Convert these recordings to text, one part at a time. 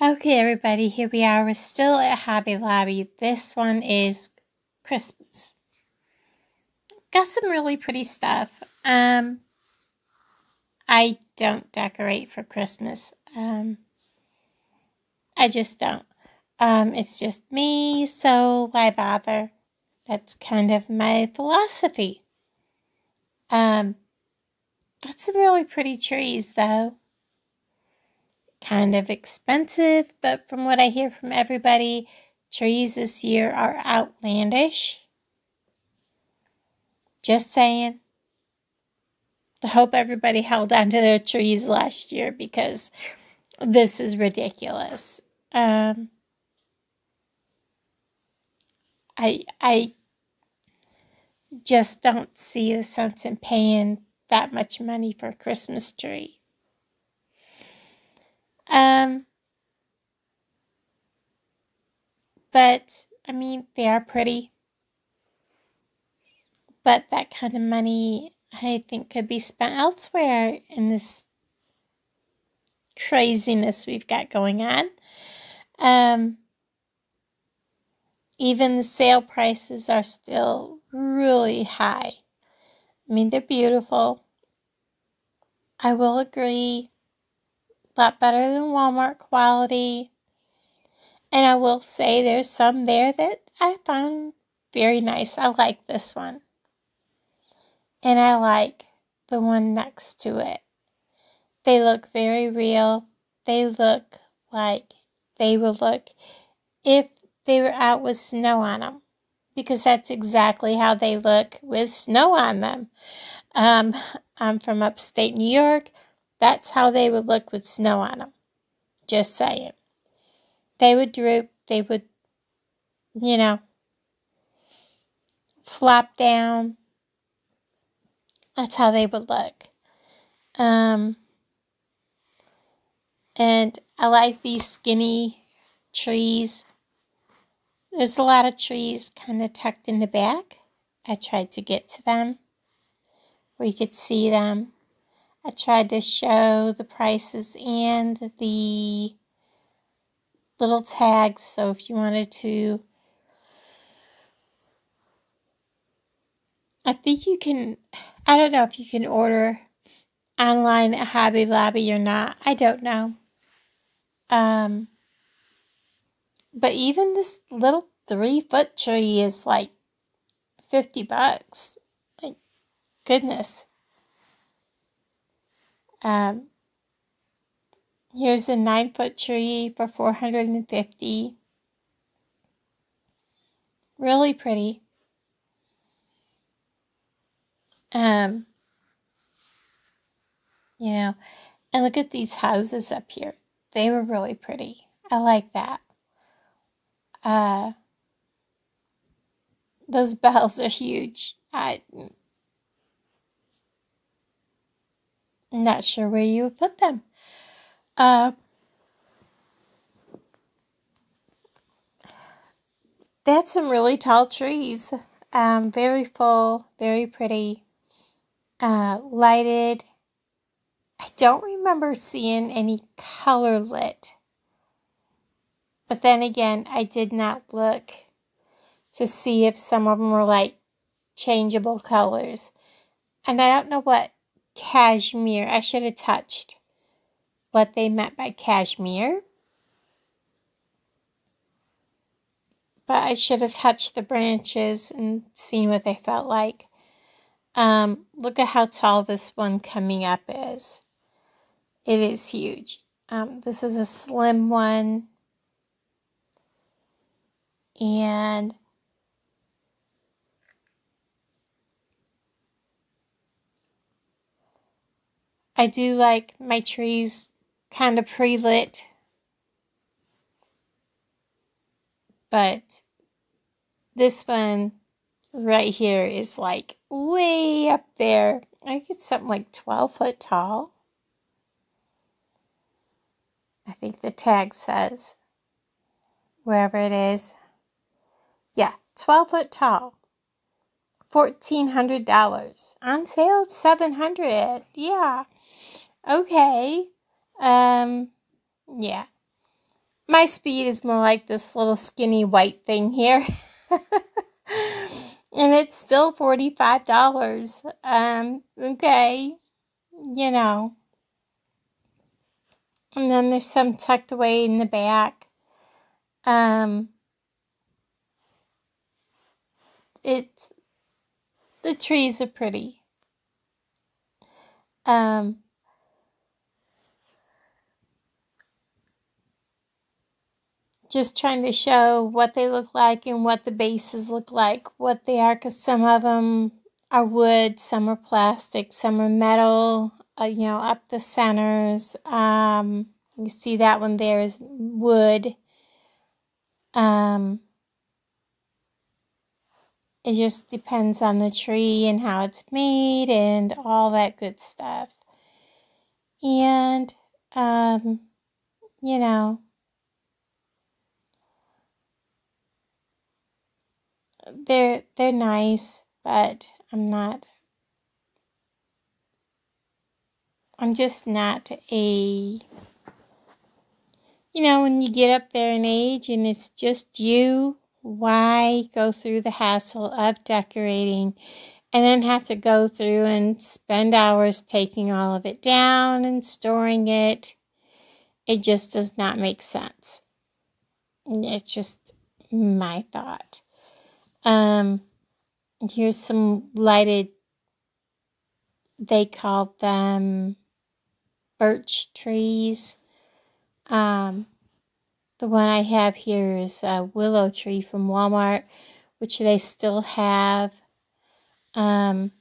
Okay, everybody, here we are. We're still at Hobby Lobby. This one is Christmas. Got some really pretty stuff. Um, I don't decorate for Christmas. Um, I just don't. Um, it's just me, so why bother? That's kind of my philosophy. Um, got some really pretty trees, though kind of expensive, but from what I hear from everybody, trees this year are outlandish. Just saying. I hope everybody held on to their trees last year because this is ridiculous. Um, I I just don't see the sense in paying that much money for a Christmas tree. Um, but I mean, they are pretty. But that kind of money, I think, could be spent elsewhere in this craziness we've got going on. Um, even the sale prices are still really high. I mean, they're beautiful. I will agree lot better than Walmart quality. And I will say there's some there that I found very nice. I like this one. And I like the one next to it. They look very real. They look like they would look if they were out with snow on them. Because that's exactly how they look with snow on them. Um, I'm from upstate New York. That's how they would look with snow on them. Just saying. They would droop. They would, you know, flop down. That's how they would look. Um, and I like these skinny trees. There's a lot of trees kind of tucked in the back. I tried to get to them where you could see them. I tried to show the prices and the little tags. So if you wanted to, I think you can, I don't know if you can order online at Hobby Lobby or not. I don't know. Um, but even this little three foot tree is like 50 bucks. Like, goodness. Um, here's a nine foot tree for 450. Really pretty. Um, you know, and look at these houses up here. They were really pretty. I like that. Uh, those bells are huge. I Not sure where you would put them. Uh, that's some really tall trees. Um, very full, very pretty, uh, lighted. I don't remember seeing any color lit. But then again, I did not look to see if some of them were like changeable colors. And I don't know what cashmere. I should have touched what they meant by cashmere. But I should have touched the branches and seen what they felt like. Um, look at how tall this one coming up is. It is huge. Um, this is a slim one. And I do like my trees kind of pre-lit. But this one right here is like way up there. I think it's something like 12 foot tall. I think the tag says, wherever it is. Yeah, 12 foot tall. $1,400. On sale, 700 Yeah. Okay. Um, yeah. my speed is more like this little skinny white thing here. and it's still $45. Um, okay. You know. And then there's some tucked away in the back. Um, it's the trees are pretty. Um, just trying to show what they look like and what the bases look like, what they are, because some of them are wood, some are plastic, some are metal, uh, you know, up the centers. Um, you see that one there is wood. Um, it just depends on the tree and how it's made and all that good stuff. And, um, you know, they're they're nice, but I'm not I'm just not a you know, when you get up there in age and it's just you, why go through the hassle of decorating and then have to go through and spend hours taking all of it down and storing it? It just does not make sense. It's just my thought. Um, here's some lighted, they called them birch trees. Um, the one I have here is a willow tree from Walmart, which they still have. Um,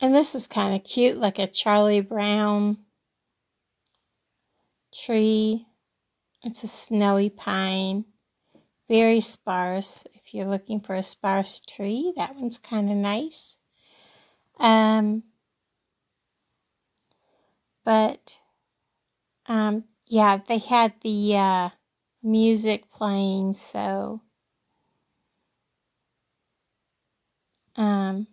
and this is kind of cute, like a Charlie Brown tree. It's a snowy pine very sparse. If you're looking for a sparse tree, that one's kind of nice. Um, but um, yeah, they had the uh, music playing, so um,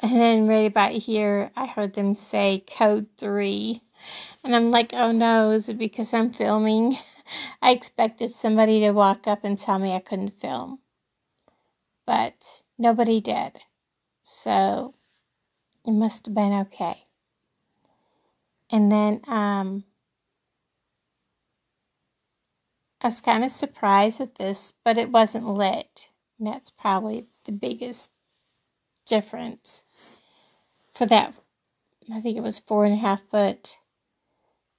and then right about here, I heard them say code three, and I'm like, oh no, is it because I'm filming? I expected somebody to walk up and tell me I couldn't film, but nobody did. So it must have been okay. And then um, I was kind of surprised at this, but it wasn't lit. And that's probably the biggest difference for that. I think it was four and a half foot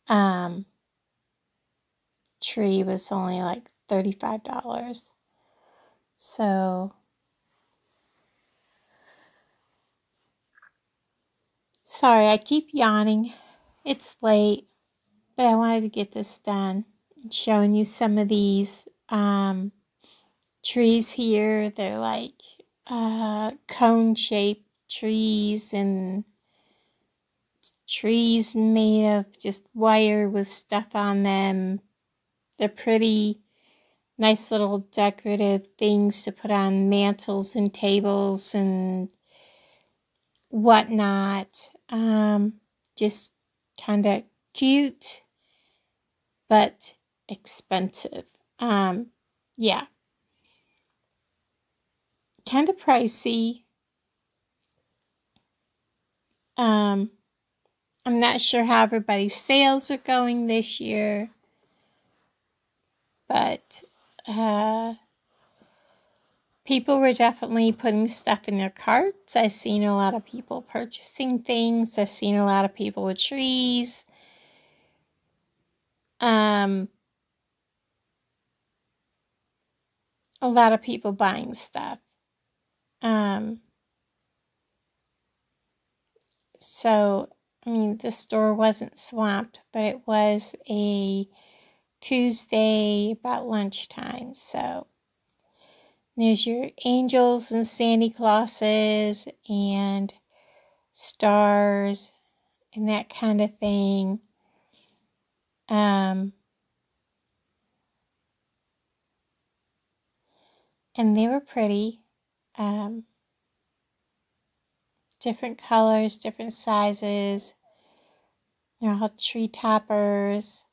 um, tree was only like $35. So sorry, I keep yawning. It's late, but I wanted to get this done. Showing you some of these um, trees here. They're like uh, cone shaped trees and trees made of just wire with stuff on them they're pretty, nice little decorative things to put on mantles and tables and whatnot. Um, just kind of cute, but expensive. Um, yeah. Kind of pricey. Um, I'm not sure how everybody's sales are going this year but uh, people were definitely putting stuff in their carts. I've seen a lot of people purchasing things. I've seen a lot of people with trees. Um, a lot of people buying stuff. Um, so, I mean, the store wasn't swamped, but it was a Tuesday about lunchtime. So there's your angels and Santa Clauses and stars and that kind of thing. Um, and they were pretty. Um, different colors, different sizes. They're all tree toppers.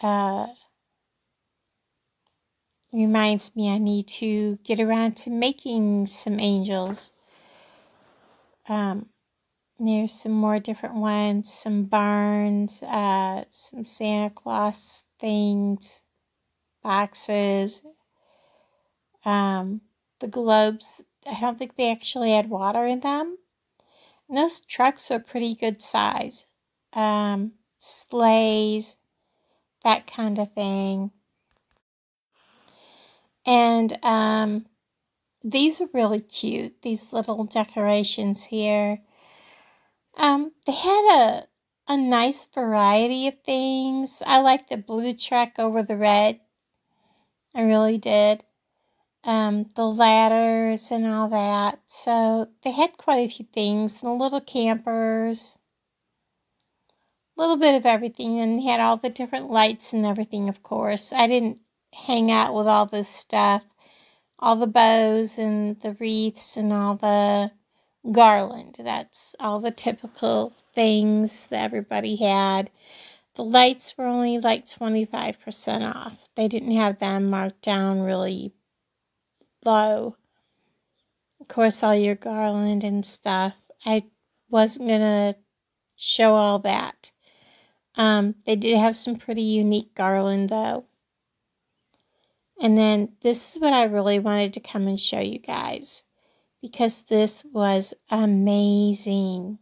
Uh, reminds me I need to get around to making some angels. Um, there's some more different ones, some barns, uh, some Santa Claus things, boxes, um, the globes. I don't think they actually had water in them. And those trucks are pretty good size. Um, sleighs, that kind of thing. And um, these are really cute, these little decorations here. Um, they had a, a nice variety of things. I like the blue truck over the red. I really did. Um, the ladders and all that. So they had quite a few things. And The little campers. A little bit of everything. And they had all the different lights and everything, of course. I didn't hang out with all this stuff, all the bows and the wreaths and all the garland. That's all the typical things that everybody had. The lights were only like 25% off. They didn't have them marked down really Of course, all your garland and stuff. I wasn't going to show all that. Um, they did have some pretty unique garland though. And then this is what I really wanted to come and show you guys because this was amazing.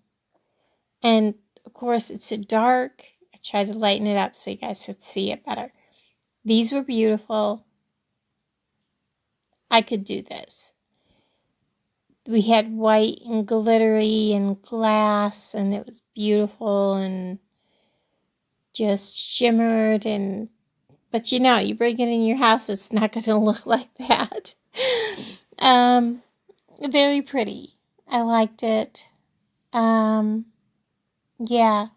And of course, it's a dark. I tried to lighten it up so you guys could see it better. These were beautiful. I could do this. We had white and glittery and glass, and it was beautiful and just shimmered and but you know, you bring it in your house, it's not going to look like that. um, very pretty. I liked it. Um, yeah.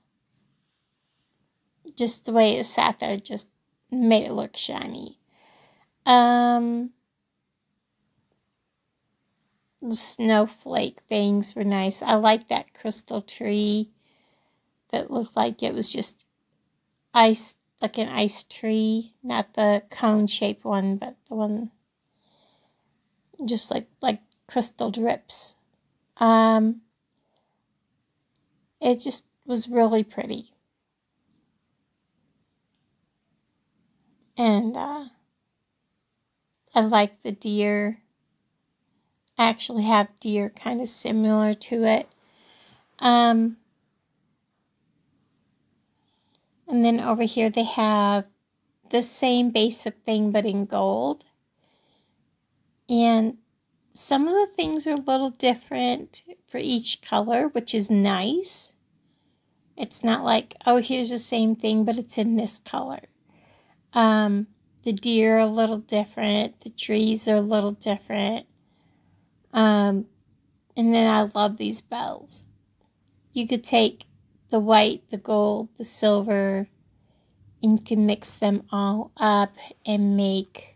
Just the way it sat there just made it look shiny. Um, snowflake things were nice. I like that crystal tree that looked like it was just ice like an ice tree, not the cone shaped one, but the one just like like crystal drips. Um, it just was really pretty. And uh, I like the deer. Actually have deer kind of similar to it. Um, And then over here they have the same basic thing but in gold. And some of the things are a little different for each color, which is nice. It's not like, oh, here's the same thing, but it's in this color. Um, the deer are a little different. The trees are a little different. Um, and then I love these bells. You could take the white, the gold, the silver, and you can mix them all up and make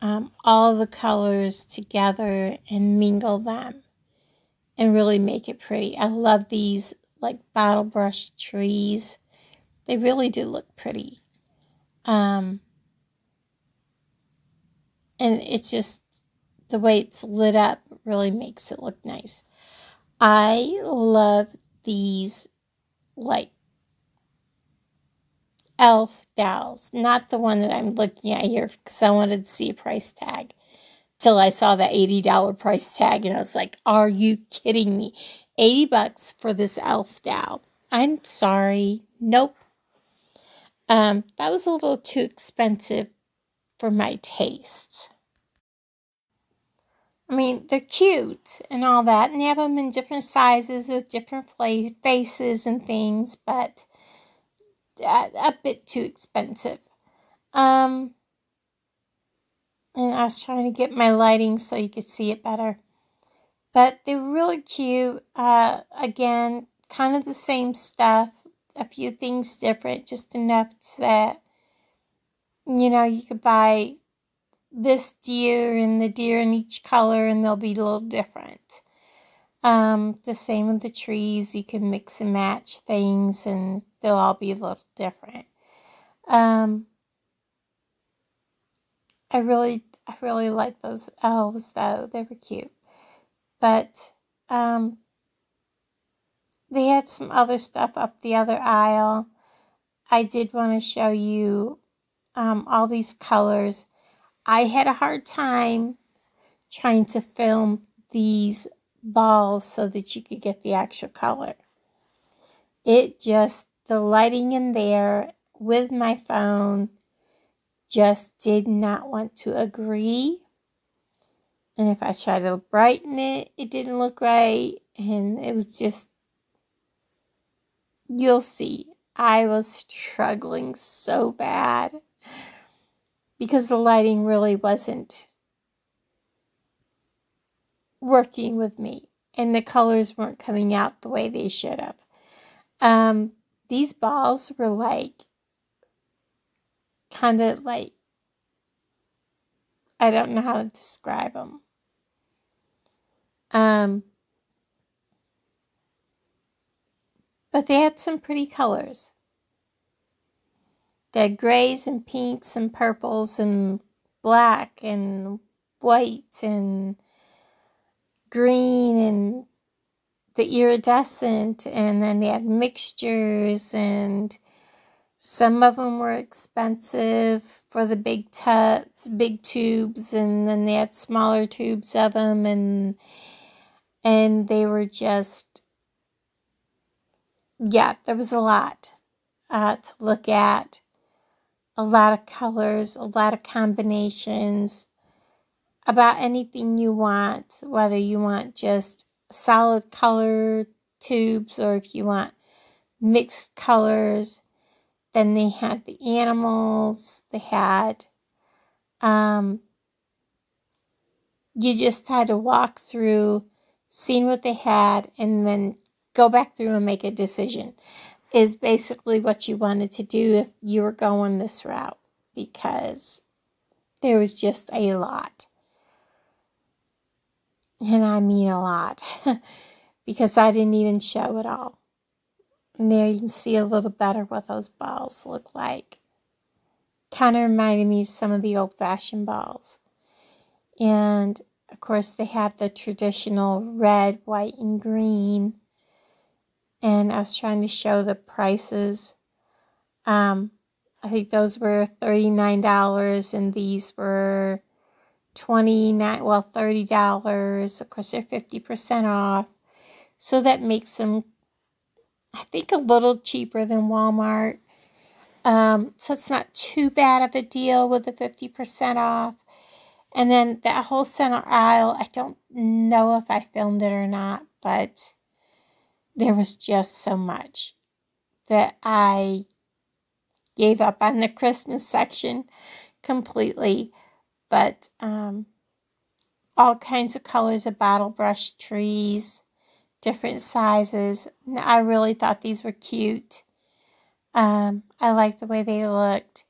um, all the colors together and mingle them and really make it pretty. I love these like bottle brush trees. They really do look pretty. Um, and it's just the way it's lit up really makes it look nice. I love these like elf dolls, not the one that I'm looking at here because I wanted to see a price tag. Till I saw the $80 price tag and I was like, are you kidding me? 80 bucks for this elf doll. I'm sorry. Nope. Um, that was a little too expensive for my taste. I mean, they're cute and all that, and they have them in different sizes with different faces and things, but a, a bit too expensive. Um, and I was trying to get my lighting so you could see it better. But they're really cute. Uh, again, kind of the same stuff, a few things different, just enough that, you know, you could buy this deer and the deer in each color and they'll be a little different. Um, the same with the trees. You can mix and match things and they'll all be a little different. Um, I really, I really like those elves though. They were cute. But, um, they had some other stuff up the other aisle. I did want to show you um, all these colors. I had a hard time trying to film these balls so that you could get the actual color. It just, the lighting in there with my phone just did not want to agree. And if I tried to brighten it, it didn't look right. And it was just, you'll see, I was struggling so bad because the lighting really wasn't working with me and the colors weren't coming out the way they should have. Um, these balls were like kind of like I don't know how to describe them. Um, but they had some pretty colors. They had grays and pinks and purples and black and white and green and the iridescent, and then they had mixtures, and some of them were expensive for the big tuts, big tubes, and then they had smaller tubes of them, and and they were just yeah, there was a lot uh, to look at, a lot of colors, a lot of combinations about anything you want, whether you want just solid color tubes or if you want mixed colors. Then they had the animals, they had, um, you just had to walk through, seeing what they had, and then go back through and make a decision. Is basically what you wanted to do if you were going this route because there was just a lot and I mean a lot, because I didn't even show it all. And there you can see a little better what those balls look like. Kind of reminded me of some of the old-fashioned balls. And, of course, they have the traditional red, white, and green. And I was trying to show the prices. Um, I think those were $39 and these were 29 well $30 of course they're 50% off. So that makes them I think a little cheaper than Walmart. Um, so it's not too bad of a deal with the 50% off. And then that whole center aisle I don't know if I filmed it or not but there was just so much that I gave up on the Christmas section completely but um, all kinds of colors of bottle brush trees, different sizes. I really thought these were cute. Um, I like the way they looked.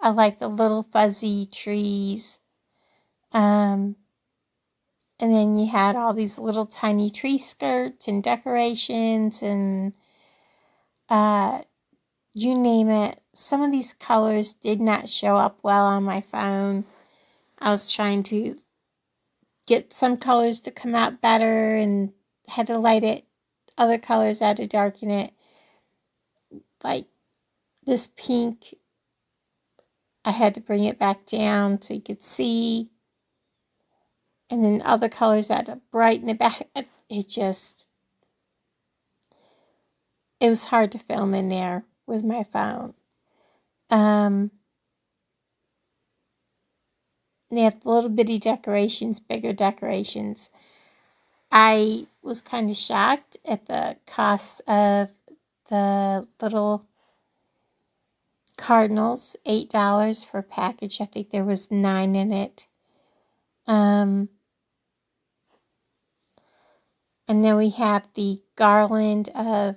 I like the little fuzzy trees. Um, and then you had all these little tiny tree skirts and decorations and uh, you name it. Some of these colors did not show up well on my phone. I was trying to get some colors to come out better and had to light it. Other colors had to darken it. Like this pink, I had to bring it back down so you could see. And then other colors I had to brighten it back. It just, it was hard to film in there with my phone. Um, they have little bitty decorations, bigger decorations. I was kind of shocked at the cost of the little cardinals, $8 for a package. I think there was nine in it. Um, and then we have the garland of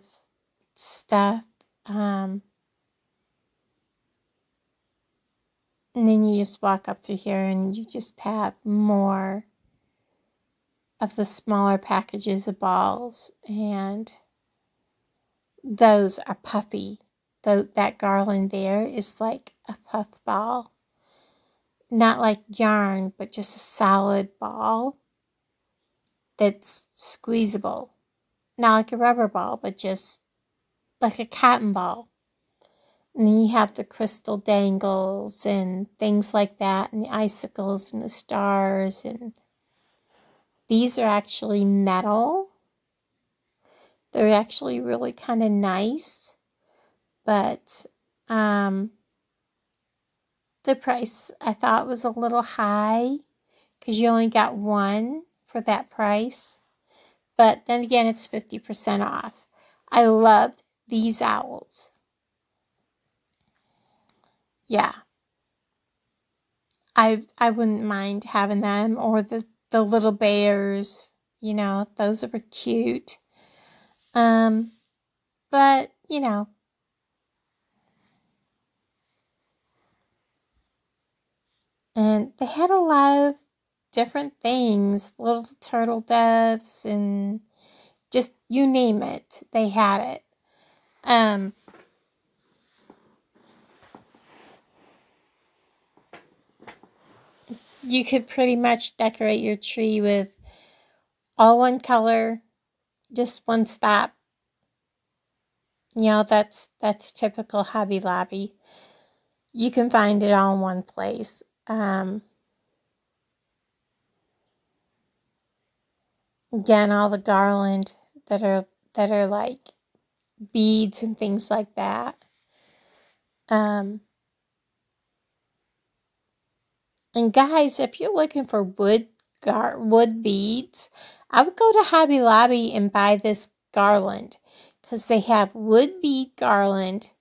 stuff. Um, And then you just walk up through here and you just have more of the smaller packages of balls, and those are puffy. Though that garland there is like a puff ball. Not like yarn, but just a solid ball that's squeezable. Not like a rubber ball, but just like a cotton ball. And then you have the crystal dangles and things like that, and the icicles and the stars. And these are actually metal. They're actually really kind of nice, but um, the price I thought was a little high because you only got one for that price. But then again, it's 50% off. I loved these owls. Yeah. I I wouldn't mind having them or the the little bears, you know, those were cute. Um but, you know, and they had a lot of different things, little turtle doves and just you name it, they had it. Um you could pretty much decorate your tree with all one color, just one stop. You know, that's that's typical Hobby Lobby. You can find it all in one place. Um, again, all the garland that are that are like beads and things like that. Um, And guys, if you're looking for wood gar- wood beads, I would go to Hobby Lobby and buy this garland because they have wood bead garland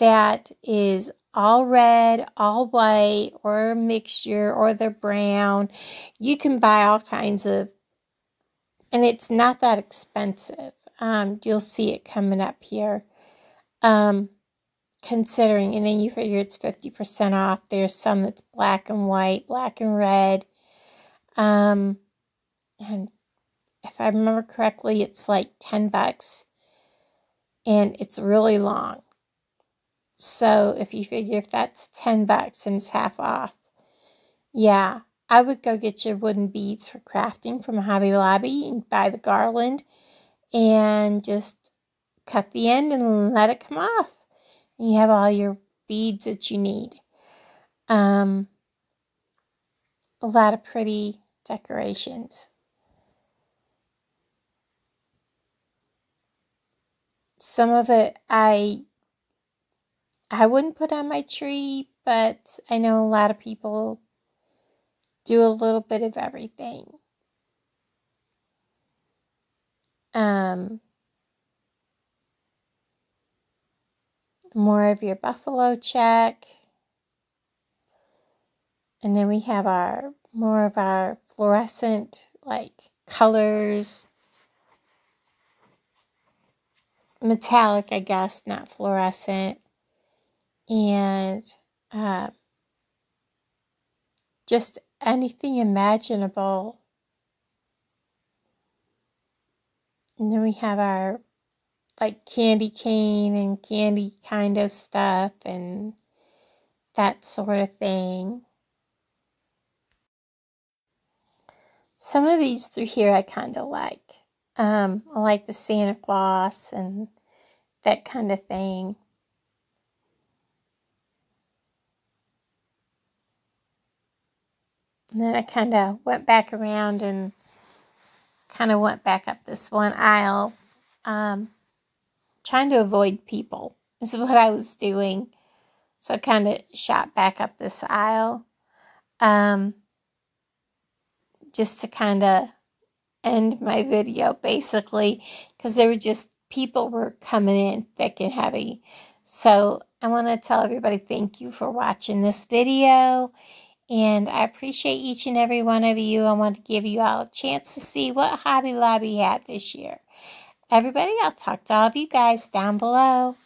that is all red, all white, or mixture, or the brown. You can buy all kinds of, and it's not that expensive. Um, you'll see it coming up here. Um, considering, and then you figure it's 50% off. There's some that's black and white, black and red. Um, and if I remember correctly, it's like 10 bucks and it's really long. So if you figure if that's 10 bucks and it's half off, yeah, I would go get your wooden beads for crafting from Hobby Lobby and buy the garland and just cut the end and let it come off. And You have all your beads that you need. Um, a lot of pretty decorations. Some of it I I wouldn't put on my tree, but I know a lot of people do a little bit of everything. Um, more of your buffalo check. And then we have our more of our fluorescent like colors. Metallic, I guess, not fluorescent. And uh, just anything imaginable. And then we have our like candy cane and candy kind of stuff and that sort of thing. Some of these through here I kind of like. Um, I like the Santa Claus and that kind of thing. And then I kind of went back around and kind of went back up this one aisle. Um, trying to avoid people. This is what I was doing. So I kind of shot back up this aisle um, just to kind of end my video basically because there were just people were coming in thick and heavy. So I want to tell everybody thank you for watching this video and I appreciate each and every one of you. I want to give you all a chance to see what Hobby Lobby had this year. Everybody, I'll talk to all of you guys down below.